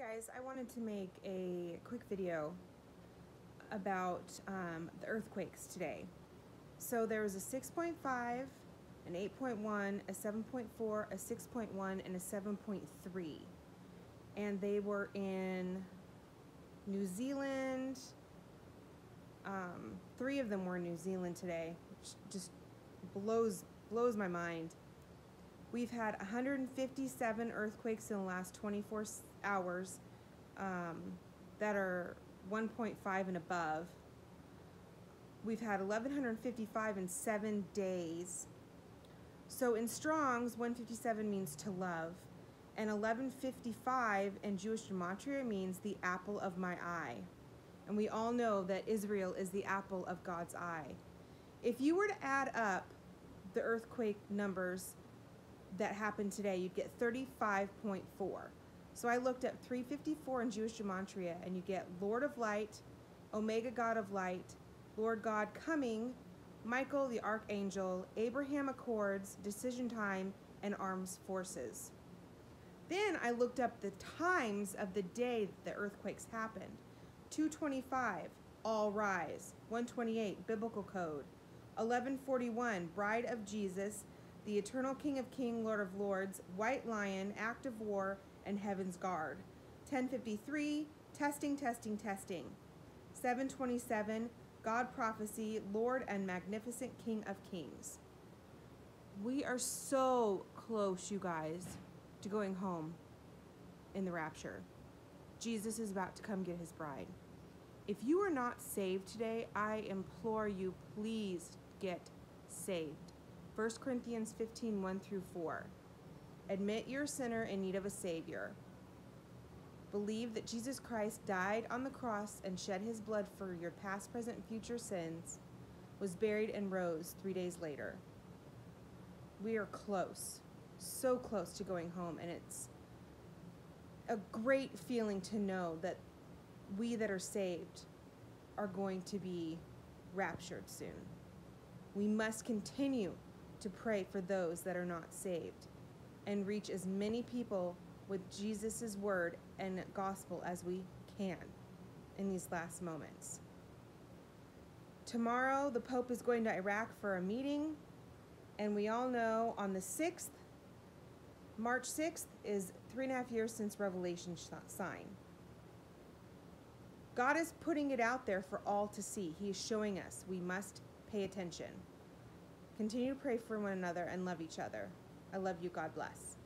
guys, I wanted to make a quick video about um, the earthquakes today. So there was a 6.5, an 8.1, a 7.4, a 6.1, and a 7.3. And they were in New Zealand. Um, three of them were in New Zealand today, which just blows blows my mind. We've had 157 earthquakes in the last 24 hours um, that are 1.5 and above. We've had 1,155 in seven days. So in Strong's, 157 means to love, and 1155 in Jewish gematria means the apple of my eye. And we all know that Israel is the apple of God's eye. If you were to add up the earthquake numbers that happened today, you'd get 35.4. So I looked up 354 in Jewish gematria, and you get Lord of Light, Omega God of Light, Lord God coming, Michael the Archangel, Abraham Accords, Decision Time, and Arms Forces. Then I looked up the times of the day that the earthquakes happened. 225, All Rise. 128, Biblical Code. 1141, Bride of Jesus, the Eternal King of King, Lord of Lords, White Lion, Act of War, and Heaven's Guard. 1053, Testing, Testing, Testing. 727, God Prophecy, Lord and Magnificent King of Kings. We are so close, you guys, to going home in the rapture. Jesus is about to come get his bride. If you are not saved today, I implore you, please get saved. 1 Corinthians 15 1 through 4. Admit you're a sinner in need of a Savior. Believe that Jesus Christ died on the cross and shed his blood for your past, present, and future sins, was buried, and rose three days later. We are close, so close to going home, and it's a great feeling to know that we that are saved are going to be raptured soon. We must continue to pray for those that are not saved and reach as many people with Jesus' word and gospel as we can in these last moments. Tomorrow, the Pope is going to Iraq for a meeting, and we all know on the 6th, March 6th, is three and a half years since Revelation sign. God is putting it out there for all to see. He is showing us we must pay attention. Continue to pray for one another and love each other. I love you. God bless.